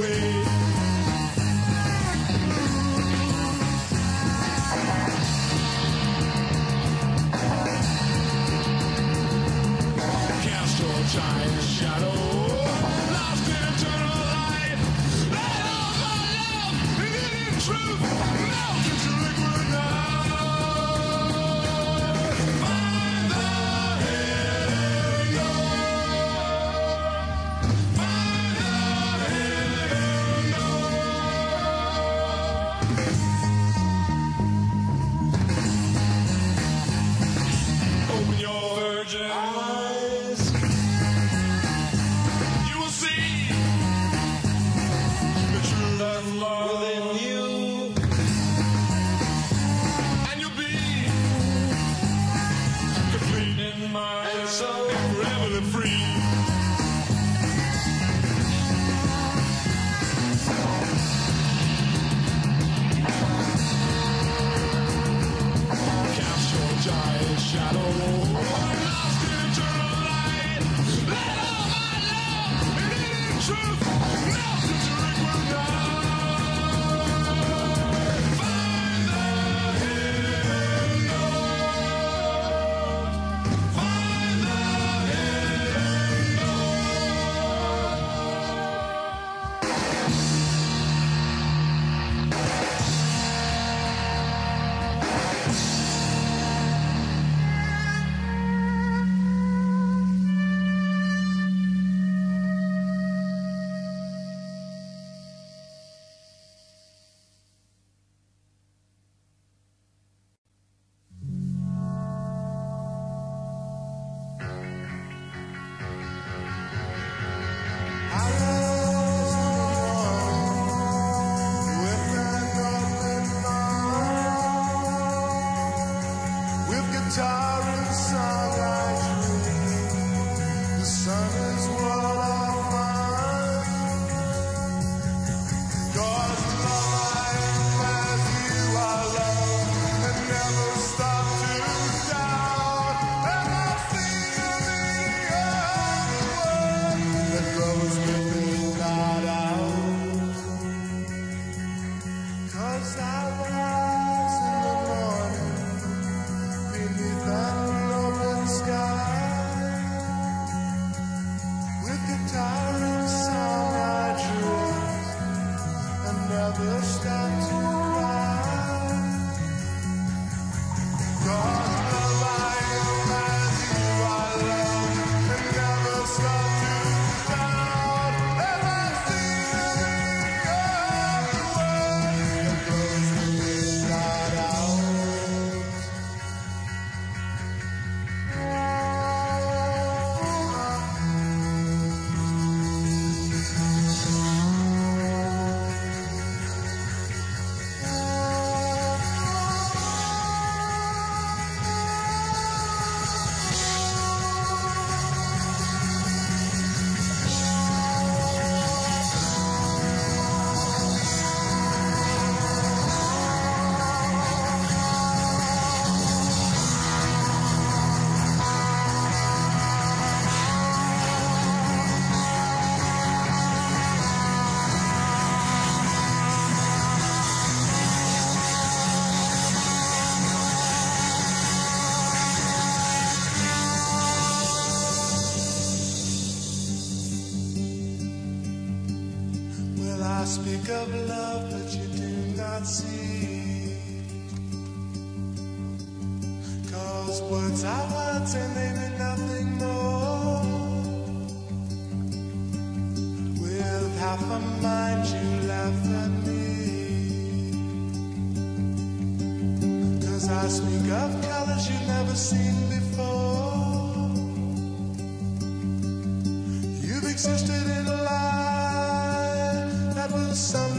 away. shadow. are speak of love that you do not see. Cause words are words and they mean nothing more. With half a mind you laugh at me. Cause I speak of colors you've never seen before. You've existed do.